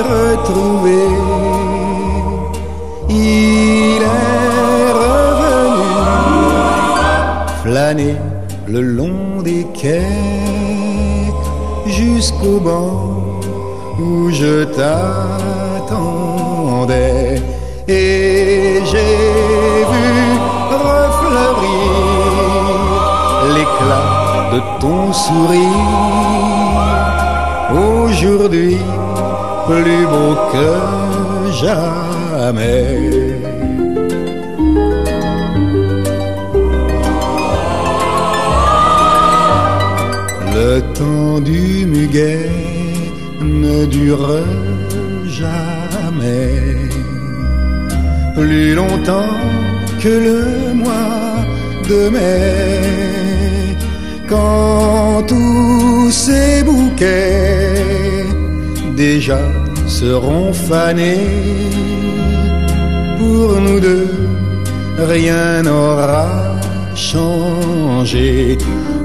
retrouvé, il est revenu. Flâner le long des quais jusqu'au banc où je t'attendais. Et j'ai vu refleurir l'éclat de ton sourire aujourd'hui plus beau que jamais. Le temps du muguet ne dure jamais plus longtemps que le mois de mai, quand tous ces bouquets déjà seront fanés. Pour nous deux, rien n'aura changé.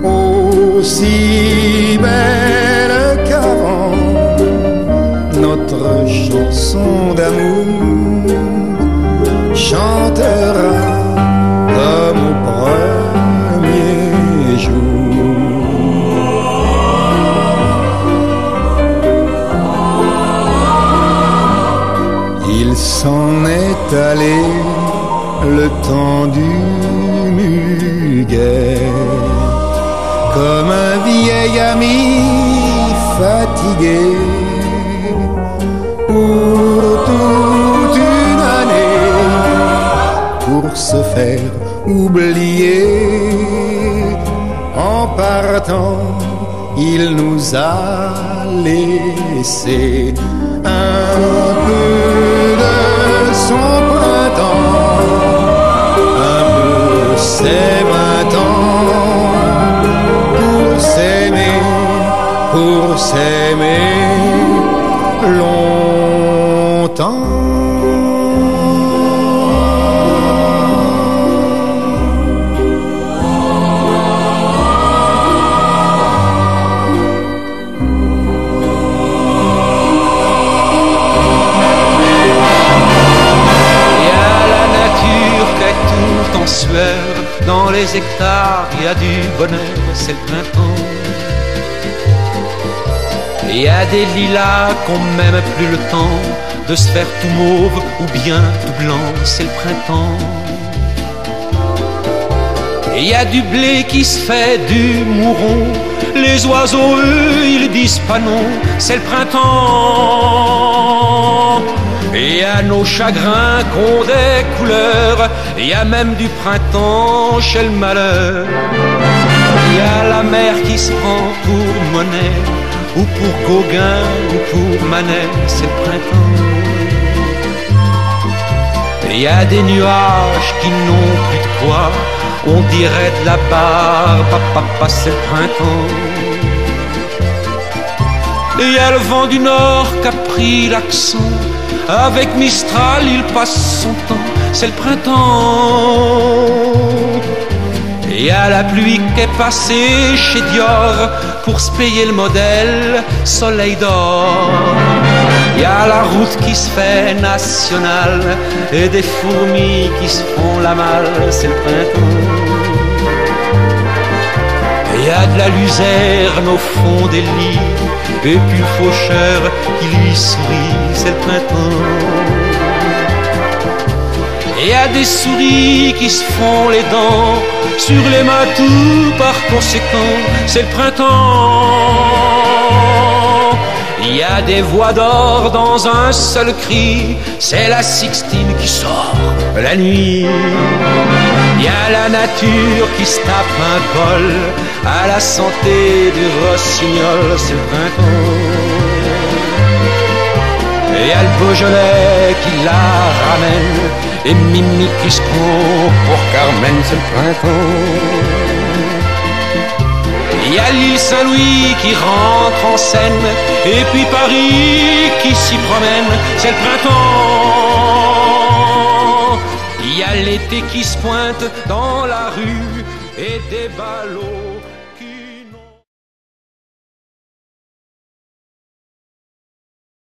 Aussi belle qu'avant, notre chanson d'amour s'en est allé le temps du muguet, comme un vieil ami fatigué pour toute une année pour se faire oublier. En partant, il nous a laissé en sueur. Dans les hectares, il y a du bonheur, c'est le printemps. Y a des lilas qu'on même plus le temps de se faire tout mauve ou bien tout blanc, c'est le printemps. Et y du blé qui se fait du mouron. Les oiseaux, eux, ils disent pas non, c'est le printemps. Et a nos chagrins qu'ont des couleurs. Y a même du printemps chez le malheur. Y a la mer qui se prend pour monnaie, ou pour Gauguin, ou pour Manet, c'est le printemps. Il y a des nuages qui n'ont plus de quoi, on dirait de la barbe, papa, c'est le printemps. Il y a le vent du nord qui a pris l'accent, avec Mistral il passe son temps, c'est le printemps. Et a la pluie qui est passée chez Dior pour se payer le modèle Soleil d'or. Il y a la route qui se fait nationale et des fourmis qui se font la malle, c'est le printemps. Il y a de la luzerne au fond des lits et puis le faucheur qui lui sourit, c'est le printemps. Et a des souris qui se font les dents sur les matous, par conséquent, c'est le printemps. Il y a des voix d'or dans un seul cri, c'est la Sixtine qui sort la nuit. Il y a la nature qui se tape un bol à la santé du rossignol, c'est le printemps. Et y a le Beaujolais qui la ramène Et Mimi prend pour Carmen, c'est le printemps. Il y a l'île Saint-Louis qui rentre en scène Et puis Paris qui s'y promène, c'est le printemps. Il y a l'été qui se pointe dans la rue et des ballots